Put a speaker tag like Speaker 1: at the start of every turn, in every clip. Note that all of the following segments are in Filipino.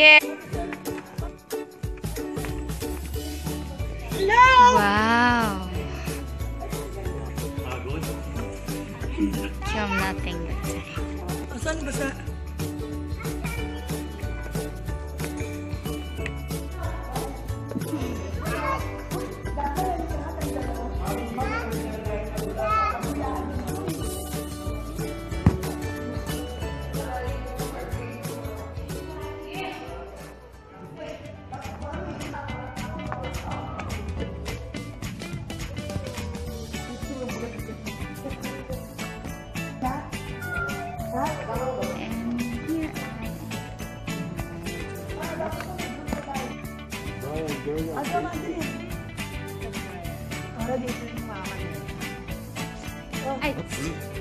Speaker 1: Yeah. I... Ay,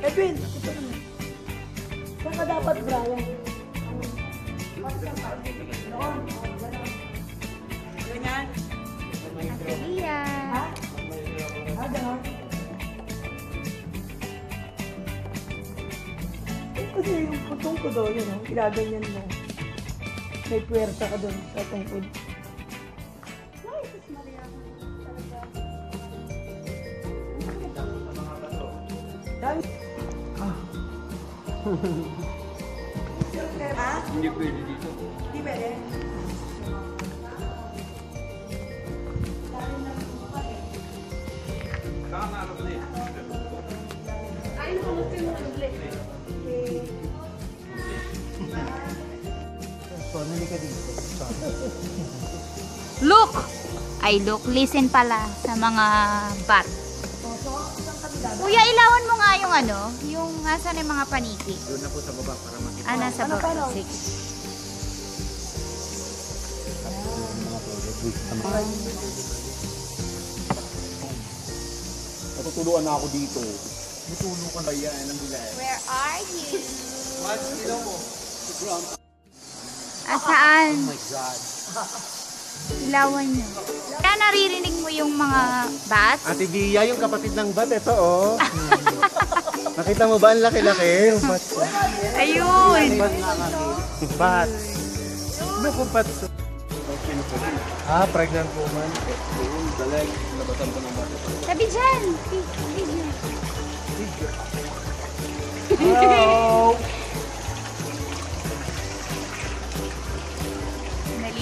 Speaker 2: Edwin, ito naman. Saan ka dapat, Brian? Ganyan?
Speaker 1: Lia.
Speaker 2: Ha? Ha, gano'n? Kasi yung putong ko doon, yun, oh, ilaganyan mo. May puwersa ka doon sa tungkod. Dami. Ha?
Speaker 3: Hindi pwede dito.
Speaker 2: Di pwede?
Speaker 1: Look! Ay, look. Listen pala sa mga bat. Kuya, ilawan mo nga yung ano, yung asan yung mga paniki.
Speaker 3: Doon na po sa baba para makita.
Speaker 1: Ah, nasa
Speaker 2: Ano,
Speaker 1: baba. Sige.
Speaker 3: Natutuluan na ako dito. Natulog ka ba yan ang bilay?
Speaker 1: Where are you?
Speaker 3: Mas, ilaw mo.
Speaker 1: Asaan?
Speaker 3: Oh my God.
Speaker 1: Ilawan nyo. Kaya naririnig mo yung mga bats?
Speaker 3: Ate Bia, yung kapatid ng bat, ito oh. Nakita mo ba ang laki-laki? Yung bat.
Speaker 1: Ayun!
Speaker 3: Bat nga kami. Bat. Ano kung bat? Ah, pregnant woman. Dalag. Labasan ko ng bata.
Speaker 1: Sabi dyan! Video.
Speaker 3: Hello!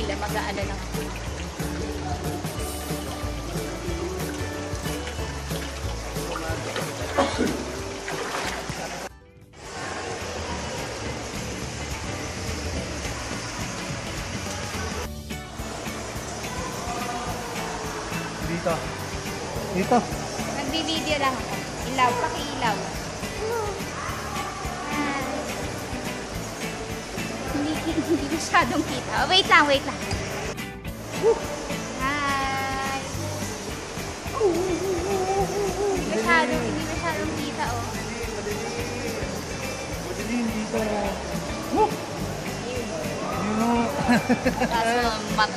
Speaker 1: Nalila, mag-aala ako.
Speaker 3: Dito. Dito.
Speaker 1: Nagbi-video lang ako. Ilaw, pakiilaw. Hindi, masyadong kita. Wait lang, wait lang. Hi. Hindi masyadong, hindi masyadong kita, oh.
Speaker 3: Madilim dito.
Speaker 1: Kaso, mat...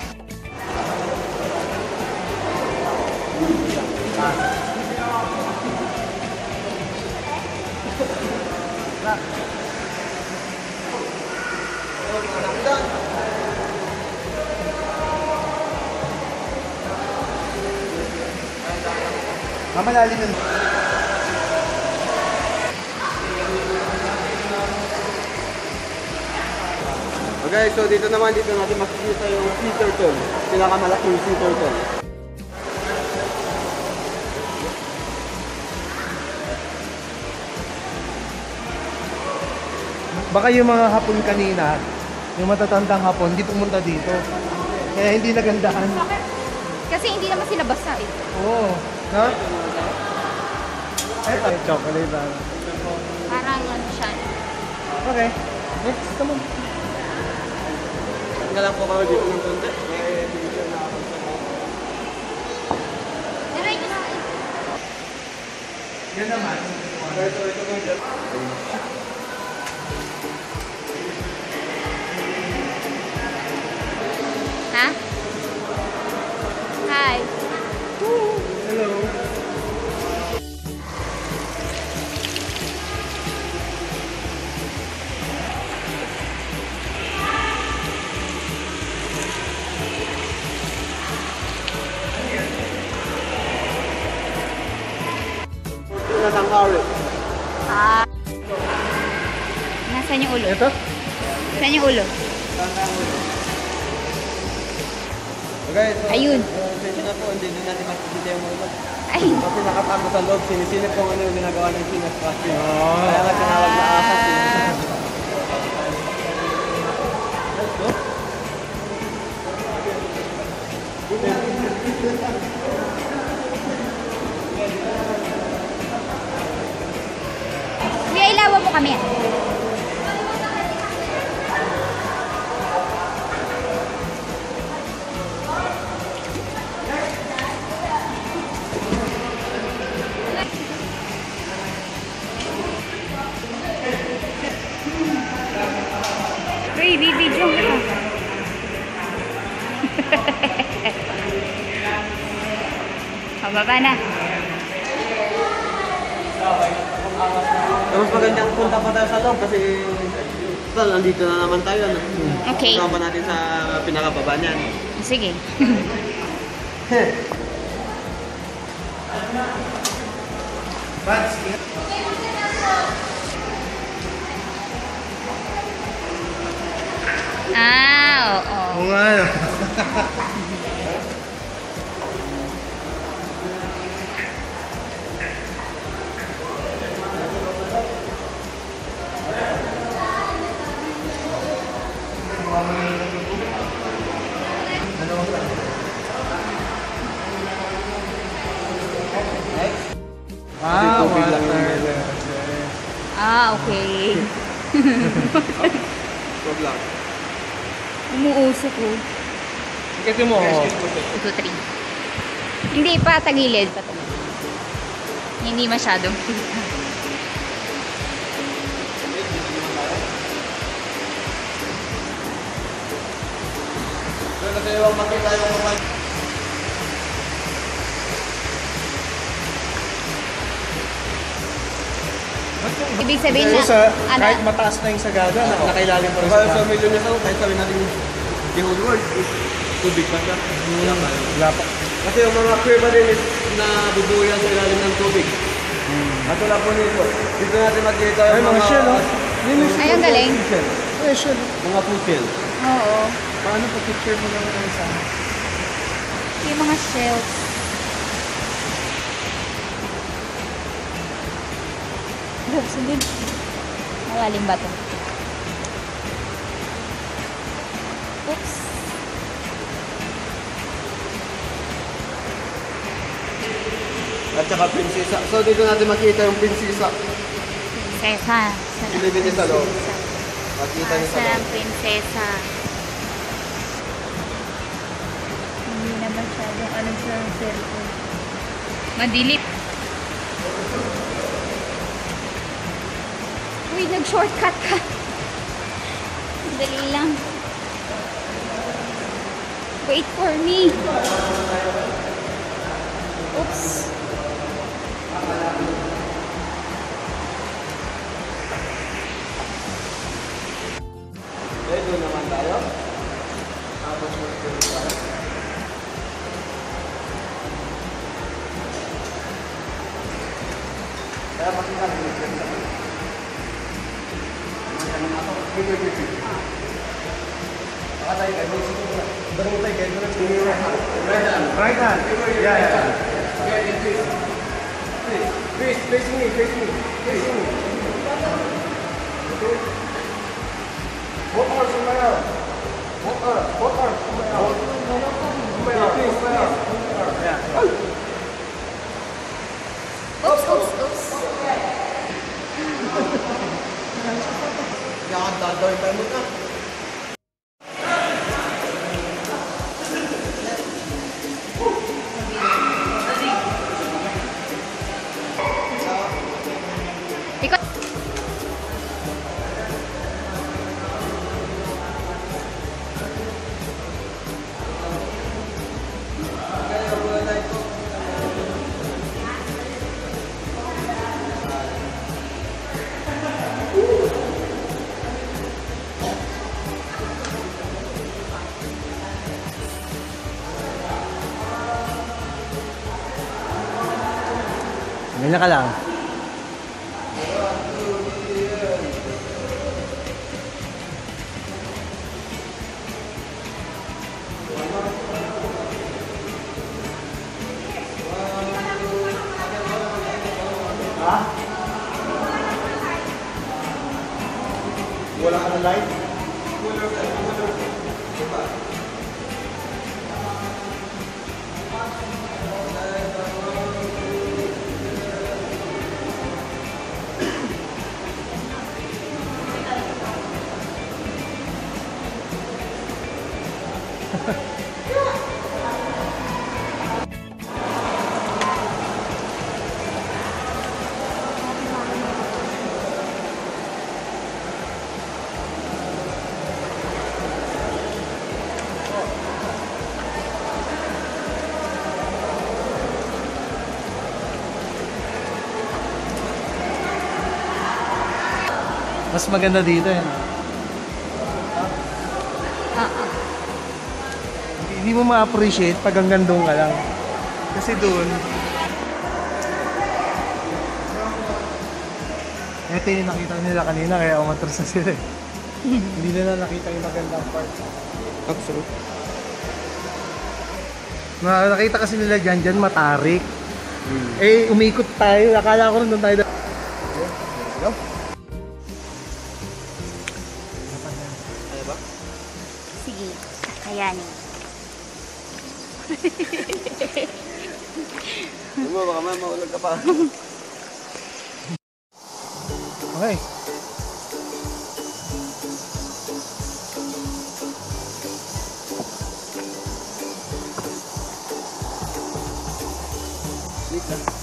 Speaker 3: Mamalalim yun. Okay, so dito naman, dito natin makikita yung sea turtle. Pinakamalaking sea turtle. Baka yung mga hapon kanina, yung matatandang hapon, hindi pumunta dito. Kaya hindi nagandahan.
Speaker 1: Kasi hindi naman sila basa, eh.
Speaker 3: Oo. Ha? Ito, chocolate lang.
Speaker 1: Parang ano siya.
Speaker 3: Okay. Next naman. Nga lang po kami dito ng konti. Yan naman. Ito, ito, ito. Tanghali.
Speaker 1: Ah. Nasaan yung ulo?
Speaker 3: Ito?
Speaker 1: Saan yung ulo?
Speaker 3: Okay, so,
Speaker 1: Ayun.
Speaker 3: Uh, na po, hindi natin makikita yung mga
Speaker 1: Ay.
Speaker 3: Kasi nakatago sa loob, sinisilip kung ano yung ginagawa ng Sinas Casting. Kaya nga tinawag na asas yun.
Speaker 1: Pababa na.
Speaker 3: Mas magandang punta pa tayo sa loob kasi Total, nandito na naman tayo. Ano?
Speaker 1: Okay.
Speaker 3: Punta pa natin sa pinakababa niyan.
Speaker 1: Sige. ah, oo.
Speaker 3: Oo nga. Ah,
Speaker 1: okay.
Speaker 3: Wag lang.
Speaker 1: Umuusok ko.
Speaker 3: Kasi mo.
Speaker 1: 2 to 3. Hindi pa, tagilid pa tagilid. Hindi masyadong kita.
Speaker 3: Kasi yung makita yung mga
Speaker 1: Ibig sabihin na,
Speaker 4: sa,
Speaker 1: ano,
Speaker 4: kahit mataas na yung sagada, na, nakailalim pa rin sa
Speaker 3: sa million old, kahit sabi natin the whole world is tubig pa siya. Pa.
Speaker 4: Wala pa.
Speaker 3: Kasi yung mga kuweba din is na bubuyan sa ilalim ng tubig. At wala po nito. Dito natin makikita yung
Speaker 4: Ay, mga shell, oh.
Speaker 1: Ay, ang galing.
Speaker 3: shell.
Speaker 4: Eh, sure.
Speaker 3: Mga food shell.
Speaker 1: Oo.
Speaker 4: Paano pa picture mo lang ang isa?
Speaker 1: Yung mga shells. Look, sundin. Malalim ba to? Oops.
Speaker 3: At saka prinsesa. So dito natin makita yung prinsesa.
Speaker 1: Prinsesa.
Speaker 3: Ilibin niya sa loob. Makita niyo sa loob.
Speaker 1: ang prinsesa? Hindi na masyadong ano sa cellphone. Madilit. Uy, nag-shortcut ka. Dali lang. Wait for me. Oops.
Speaker 3: But what I get when I put right hand. Right hand.
Speaker 4: Right hand. Yeah, yeah.
Speaker 3: yeah. Get in this. Face, face me, face me, face me. Okay. Both arms on my arm. Both arms, both arms on my arm. On my arm, on my arm. Yeah.
Speaker 1: Oops, oops, oops.
Speaker 3: Yeah, I'm not going
Speaker 1: to
Speaker 4: Ganyan ka lang. Mas maganda dito eh. Hindi, hindi mo ma-appreciate pag hanggang doon ka lang. Kasi doon, ito yung nakita nila kanina kaya umatras na sila eh. hindi nila nakita yung magandang part. Absolute. Na, nakita kasi nila dyan, dyan matarik. Eh, umikot tayo. Akala ko rin doon tayo.
Speaker 1: Kakayanin.
Speaker 3: Ano mo, baka mamaulag ka pa.
Speaker 4: Okay. Bawal mo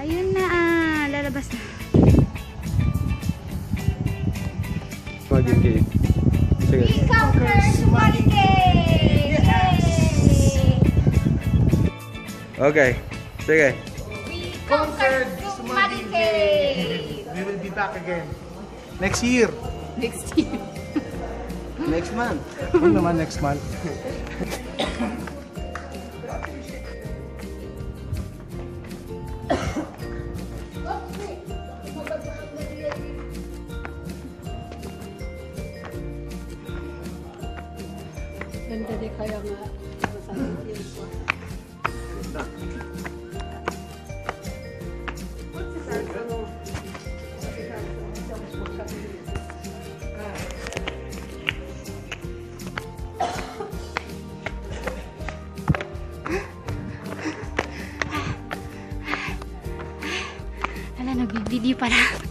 Speaker 1: Ayun na, ah, lalabas na.
Speaker 3: Cave. Sige. Okay. Sige.
Speaker 1: We conquered Sumali Cave!
Speaker 4: We will be back again. Next year.
Speaker 1: Next year.
Speaker 3: Next month.
Speaker 4: Ano naman next month?
Speaker 2: Di kaya nga. masakit yun.
Speaker 1: Ala, nag-video pala.